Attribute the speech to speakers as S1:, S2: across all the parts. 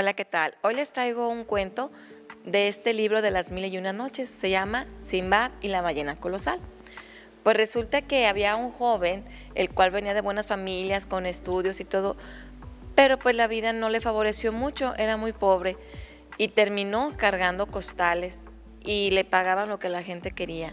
S1: Hola, ¿qué tal? Hoy les traigo un cuento de este libro de las mil y una noches. Se llama Simbad y la ballena colosal. Pues resulta que había un joven, el cual venía de buenas familias, con estudios y todo, pero pues la vida no le favoreció mucho, era muy pobre y terminó cargando costales y le pagaban lo que la gente quería.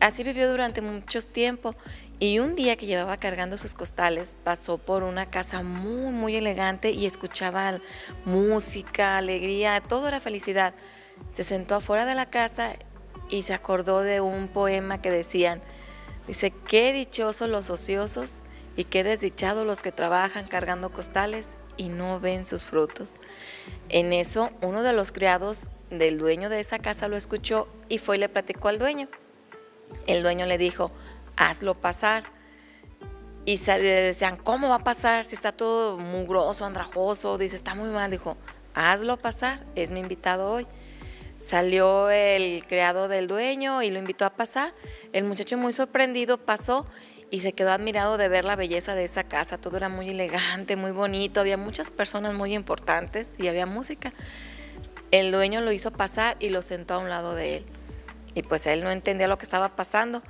S1: Así vivió durante mucho tiempo y un día que llevaba cargando sus costales pasó por una casa muy, muy elegante y escuchaba música, alegría, todo era felicidad. Se sentó afuera de la casa y se acordó de un poema que decían, dice, qué dichosos los ociosos y qué desdichados los que trabajan cargando costales y no ven sus frutos. En eso, uno de los criados del dueño de esa casa lo escuchó y fue y le platicó al dueño. El dueño le dijo, hazlo pasar. Y le decían, ¿cómo va a pasar si está todo mugroso, andrajoso? Dice, está muy mal. Dijo, hazlo pasar, es mi invitado hoy. Salió el criado del dueño y lo invitó a pasar. El muchacho muy sorprendido pasó y se quedó admirado de ver la belleza de esa casa. Todo era muy elegante, muy bonito, había muchas personas muy importantes y había música. El dueño lo hizo pasar y lo sentó a un lado de él. Y pues él no entendía lo que estaba pasando.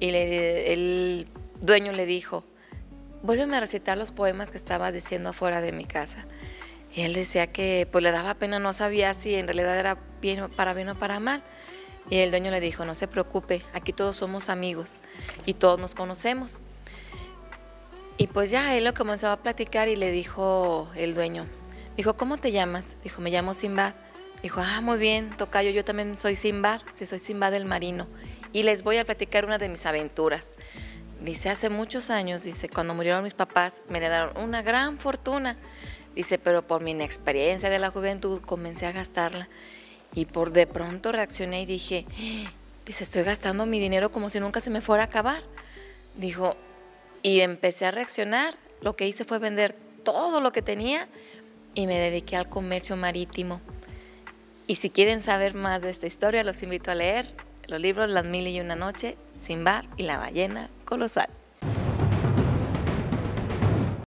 S1: Y el dueño le dijo, vuélveme a recitar los poemas que estabas diciendo afuera de mi casa. Y él decía que pues le daba pena, no sabía si en realidad era bien, para bien o para mal. Y el dueño le dijo, no se preocupe, aquí todos somos amigos y todos nos conocemos. Y pues ya él lo comenzó a platicar y le dijo el dueño, dijo, ¿cómo te llamas? Dijo, me llamo Simbad. Dijo, ah, muy bien, tocayo, yo también soy Simbad, sí, soy Simbad del Marino. Y les voy a platicar una de mis aventuras. Dice, hace muchos años, dice, cuando murieron mis papás, me heredaron una gran fortuna. Dice, pero por mi inexperiencia de la juventud comencé a gastarla. Y por de pronto reaccioné y dije, dice, estoy gastando mi dinero como si nunca se me fuera a acabar. Dijo, y empecé a reaccionar. Lo que hice fue vender todo lo que tenía y me dediqué al comercio marítimo. Y si quieren saber más de esta historia, los invito a leer los libros Las Mil y Una Noche, Simbar y la Ballena Colosal.